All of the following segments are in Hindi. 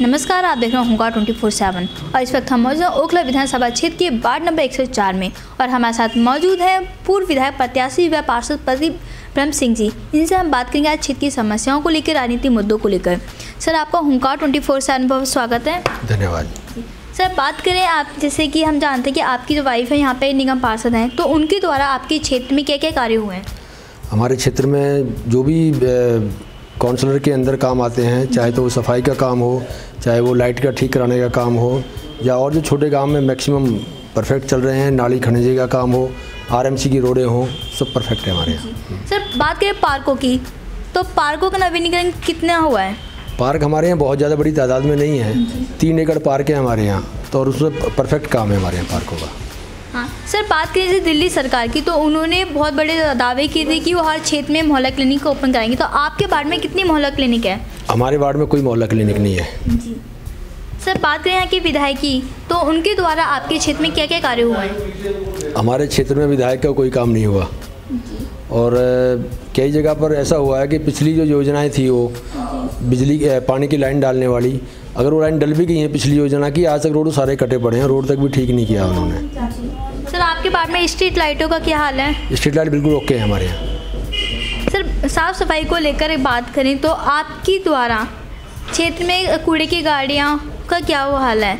नमस्कार आप देख रहे हैं होगा ट्वेंटी फोर सेवन। और इस वक्त हम मौजूद हैं ओखला विधानसभा क्षेत्र के वार्ड नंबर 104 में और हमारे साथ मौजूद है पूर्व विधायक प्रत्याशी व पार्षद प्रदीप ब्रह्म सिंह जी। इनसे हम बात करेंगे आज क्षेत्र की समस्याओं को लेकर राजनीतिक मुद्दों को लेकर। सर आपका हुंकार ट्वेंटी फोर सेवन बहुत स्वागत है। धन्यवाद। सर बात करें आप जैसे कि हम जानते हैं कि आपकी जो वाइफ है यहाँ पे निगम पार्षद हैं तो उनके द्वारा आपके क्षेत्र में क्या क्या कार्य हुए हैं? हमारे क्षेत्र में जो भी काउंसलर के अंदर काम आते हैं चाहे तो वो सफ़ाई का काम हो चाहे वो लाइट का ठीक कराने का काम हो या और जो छोटे गाँव में मैक्सिमम परफेक्ट चल रहे हैं नाली खनिजे का काम हो आरएमसी की रोडें हों सब परफेक्ट है हमारे यहाँ। सर बात करें पार्कों की तो पार्कों का नवीनीकरण कितना हुआ है? पार्क हमारे यहाँ बहुत ज़्यादा बड़ी तादाद में नहीं है। तीन एकड़ पार्क है हमारे यहाँ तो और उसमें परफेक्ट काम है हमारे यहाँ पार्कों का। सर बात करें जैसे दिल्ली सरकार की तो उन्होंने बहुत बड़े दावे किए थे कि वो हर क्षेत्र में मोहल्ला क्लिनिक ओपन कराएँगे। तो आपके वार्ड में कितनी मोहल्ला क्लिनिक है? हमारे वार्ड में कोई मोहल्ला क्लिनिक नहीं है। जी। सर बात करें यहाँ की विधायक की तो उनके द्वारा आपके क्षेत्र में क्या क्या कार्य हुए हैं? हमारे क्षेत्र में विधायक का कोई काम नहीं हुआ। और कई जगह पर ऐसा हुआ है कि पिछली जो योजनाएँ थी वो बिजली पानी की लाइन डालने वाली अगर वो लाइन डल भी गई है पिछली योजना की आज तक रोड सारे कटे पड़े हैं रोड तक भी ठीक नहीं किया उन्होंने। आपके वार्ड में स्ट्रीट लाइटों का क्या हाल है? स्ट्रीट लाइट बिल्कुल ओके है हमारे यहाँ। सर साफ़ सफ़ाई को लेकर बात करें तो आपकी द्वारा क्षेत्र में कूड़े की गाड़ियाँ का क्या वो हाल है?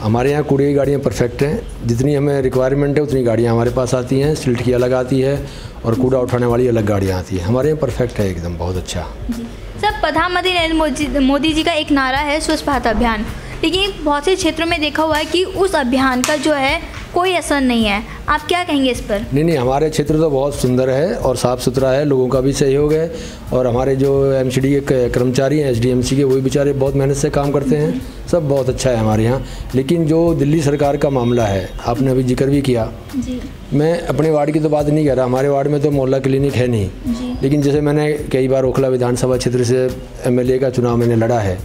हमारे यहाँ कूड़े की गाड़ियाँ परफेक्ट हैं। जितनी हमें रिक्वायरमेंट है उतनी गाड़ियाँ हमारे पास आती हैं। सिल्ट की अलग आती है और कूड़ा उठाने वाली अलग गाड़ियाँ आती हैं। हमारे यहाँ परफेक्ट है एकदम बहुत अच्छा। सर प्रधानमंत्री नरेंद्र मोदी जी का एक नारा है स्वच्छ भारत अभियान। लेकिन बहुत से क्षेत्रों में देखा हुआ है कि उस अभियान का जो है कोई असर नहीं है। आप क्या कहेंगे इस पर? नहीं नहीं हमारे क्षेत्र तो बहुत सुंदर है और साफ़ सुथरा है लोगों का भी सहयोग है और हमारे जो एमसीडी के कर्मचारी हैं एच के वो भी बेचारे बहुत मेहनत से काम करते हैं। सब बहुत अच्छा है हमारे यहाँ। लेकिन जो दिल्ली सरकार का मामला है आपने अभी ज़िक्र भी किया। जी। मैं अपने वार्ड की तो बात नहीं कर रहा हमारे वार्ड में तो मोहल्ला क्लिनिक है नहीं। जी। लेकिन जैसे मैंने कई बार ओखला विधानसभा क्षेत्र से एमएलए का चुनाव मैंने लड़ा है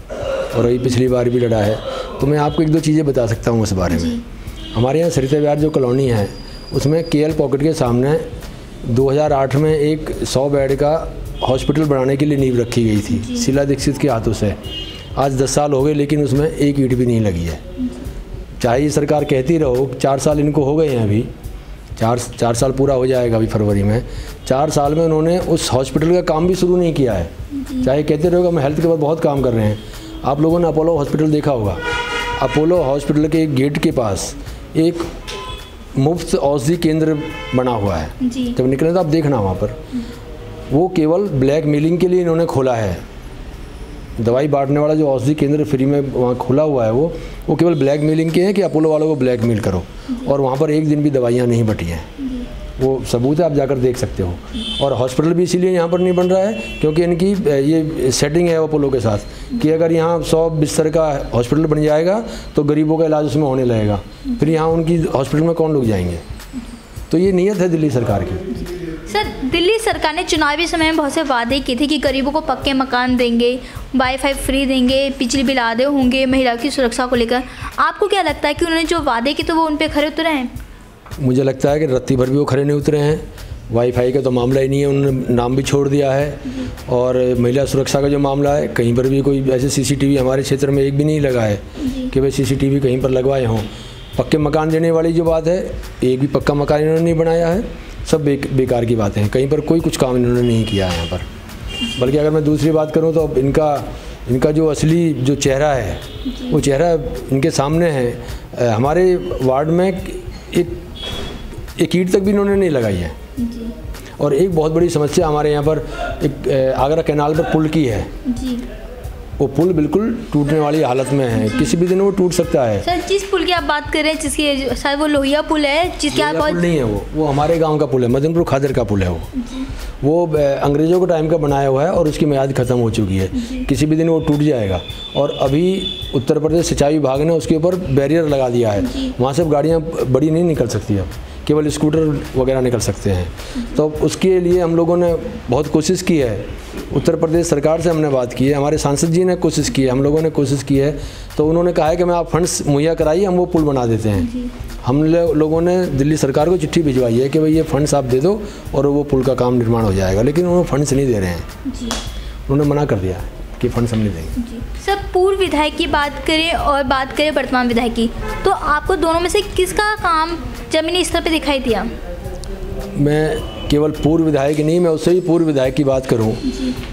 और अभी पिछली बार भी लड़ा है। तो मैं आपको एक दो चीज़ें बता सकता हूँ उस बारे में। हमारे यहाँ सरिता विहार जो कॉलोनी है उसमें केएल पॉकेट के सामने 2008 में एक 100 बेड का हॉस्पिटल बनाने के लिए नींव रखी गई थी शिला दीक्षित के हाथों से। आज 10 साल हो गए लेकिन उसमें एक ईट भी नहीं लगी है। चाहे ये सरकार कहती रहो चार साल इनको हो गए हैं अभी चार चार साल पूरा हो जाएगा अभी फरवरी में। चार साल में उन्होंने उस हॉस्पिटल का काम भी शुरू नहीं किया है। चाहे कहते रहो हम हेल्थ के ऊपर बहुत काम कर रहे हैं। आप लोगों ने अपोलो हॉस्पिटल देखा होगा। अपोलो हॉस्पिटल के गेट के पास एक मुफ़्त औषधि केंद्र बना हुआ है। जी। जब निकले तो आप देखना वहाँ पर। वो केवल ब्लैक मेलिंग के लिए इन्होंने खोला है। दवाई बांटने वाला जो औषधि केंद्र फ्री में वहाँ खुला हुआ है वो वो केवल ब्लैक मेलिंग के हैं कि अपोलो वालों को ब्लैक मेल करो और वहाँ पर एक दिन भी दवाइयाँ नहीं बटी हैं। वो सबूत है, आप जाकर देख सकते हो। और हॉस्पिटल भी इसीलिए यहाँ पर नहीं बन रहा है, क्योंकि इनकी ये सेटिंग है अपोलो के साथ, कि अगर यहाँ सौ बिस्तर का हॉस्पिटल बन जाएगा तो गरीबों का इलाज उसमें होने लगेगा। फिर यहाँ उनकी हॉस्पिटल में कौन लोग जाएँगे? तो ये नीयत है दिल्ली सरकार की। सर, दिल्ली सरकार ने चुनावी समय में बहुत से वादे किए थे कि गरीबों को पक्के मकान देंगे वाईफाई फ्री देंगे, बिजली बिल आधे होंगे, महिलाओं की सुरक्षा को लेकर। आपको क्या लगता है कि उन्होंने जो वादे किए तो वो उन पर खरे उतरे हैं? मुझे लगता है कि रत्ती भर भी वो खड़े नहीं उतरे हैं। वाईफाई का तो मामला ही नहीं है उन्होंने नाम भी छोड़ दिया है। और महिला सुरक्षा का जो मामला है कहीं पर भी कोई ऐसे सीसीटीवी हमारे क्षेत्र में एक भी नहीं लगा है कि भाई सीसीटीवी कहीं पर लगवाए हों। पक्के मकान देने वाली जो बात है एक भी पक्का मकान इन्होंने नहीं बनाया है। सब बे, बेकार की बातें हैं। कहीं पर कोई कुछ काम इन्होंने नहीं किया है यहाँ पर। बल्कि अगर मैं दूसरी बात करूँ तो इनका इनका जो असली जो चेहरा है वो चेहरा इनके सामने है। हमारे वार्ड में एक एक ईंट तक भी इन्होंने नहीं लगाई है। और एक बहुत बड़ी समस्या हमारे यहाँ पर एक आगरा कैनाल पर पुल की है। जी। वो पुल बिल्कुल टूटने वाली हालत में है। किसी भी दिन वो टूट सकता है। सर जिस पुल की आप बात कर रहे हैं जिसकी शायद वो लोहिया पुल है जिसके आप पुल नहीं है वो। वो हमारे गाँव का पुल है मदनपुर खादर का पुल है वो। वो अंग्रेज़ों के टाइम का बनाया हुआ है और उसकी मियाद ख़त्म हो चुकी है। किसी भी दिन वो टूट जाएगा। और अभी उत्तर प्रदेश सिंचाई विभाग ने उसके ऊपर बैरियर लगा दिया है। वहाँ से अब गाड़ियाँ बड़ी नहीं निकल सकती अब। केवल स्कूटर वगैरह निकल सकते हैं। तो उसके लिए हम लोगों ने बहुत कोशिश की है। उत्तर प्रदेश सरकार से हमने बात की है हमारे सांसद जी ने कोशिश की है हम लोगों ने कोशिश की है। तो उन्होंने कहा है कि मैं आप फंड्स मुहैया कराइए हम वो पुल बना देते हैं। हम लोगों ने दिल्ली सरकार को चिट्ठी भिजवाई है कि भाई ये फंड्स आप दे दो और वो पुल का काम निर्माण हो जाएगा लेकिन उन्होंने फंड्स नहीं दे रहे हैं। उन्होंने मना कर दिया। है कि फंड्स हम नहीं देंगे सर पूर्व विधायक की बात करें और बात करें वर्तमान विधायक की तो आपको दोनों में से किसका काम जमीनी स्तर पर दिखाई दिया? मैं केवल पूर्व विधायक नहीं मैं उससे भी पूर्व विधायक की बात करूँ।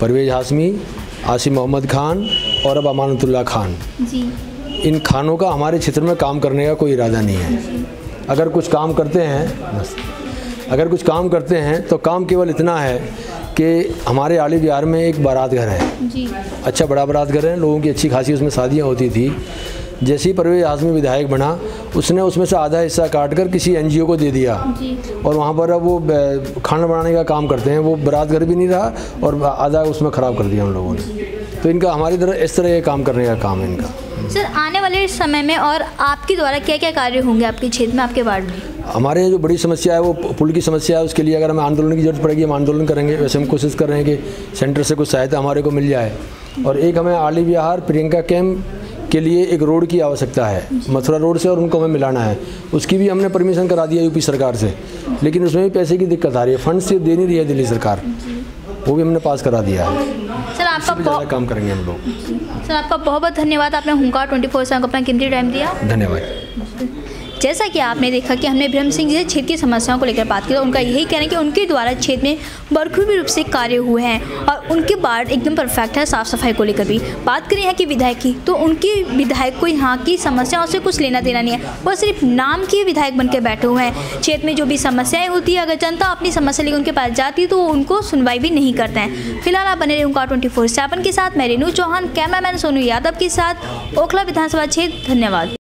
परवेज हाशमी आसिम मोहम्मद खान और अब अमानतुल्ला खान। जी। इन खानों का हमारे क्षेत्र में काम करने का कोई इरादा नहीं है। अगर कुछ काम करते हैं अगर कुछ काम करते हैं तो काम केवल इतना है कि हमारे आली बिहार में एक बारात घर है। जी। अच्छा बड़ा बारात घर है लोगों की अच्छी खासी उसमें शादियाँ होती थी। जैसे ही परवेज आज़मी विधायक बना उसने उसमें से आधा हिस्सा काट कर किसी एनजीओ को दे दिया। जी। और वहाँ पर अब वो खाना बनाने का काम करते हैं वो बारात घर भी नहीं रहा और आधा उसमें ख़राब कर दिया उन लोगों ने। तो इनका हमारी तरह इस तरह ये काम करने का काम है इनका। सर आने वाले समय में और आपके द्वारा क्या क्या कार्य होंगे आपके क्षेत्र में आपके वार्ड में? हमारे यहाँ जो बड़ी समस्या है वो पुल की समस्या है उसके लिए अगर हमें आंदोलन की ज़रूरत पड़ेगी हम आंदोलन करेंगे। वैसे हम कोशिश कर रहे हैं कि सेंटर से कुछ सहायता हमारे को मिल जाए। और एक हमें आली विहार प्रियंका कैम्प के लिए एक रोड की आवश्यकता है मथुरा रोड से और उनको हमें मिलाना है। उसकी भी हमने परमिशन करा दिया यूपी सरकार से। लेकिन उसमें भी पैसे की दिक्कत आ रही है फंड से दे नहीं रही है दिल्ली सरकार। वो भी हमने पास करा दिया है। सर आपका बहुत काम करेंगे हम लोग। सर आपका बहुत बहुत धन्यवाद। आपने हुंकार ट्वेंटी फोर अपना कीमती टाइम दिया। धन्यवाद। जैसा कि आपने देखा कि हमने ब्रह्म सिंह जी से क्षेत्र की समस्याओं को लेकर बात की तो उनका यही कहना है कि उनके द्वारा क्षेत्र में बखूबी रूप से कार्य हुए हैं और उनके बाढ़ एकदम परफेक्ट है साफ़ सफ़ाई को लेकर भी। बात करें यहाँ की विधायक की तो उनके विधायक को यहाँ की समस्याओं से कुछ लेना देना नहीं है। वो सिर्फ़ नाम के विधायक बन के बैठे हुए हैं। क्षेत्र में जो भी समस्याएँ होती है, अगर जनता अपनी समस्या लेकर उनके पास जाती है तो वो उनको सुनवाई भी नहीं करते हैं। फ़िलहाल आप बने रहे उनका ट्वेंटी फोर सेवन के साथ। मैं रेनू चौहान, कैमरामैन सोनू यादव के साथ। ओखला विधानसभा क्षेत्र धन्यवाद।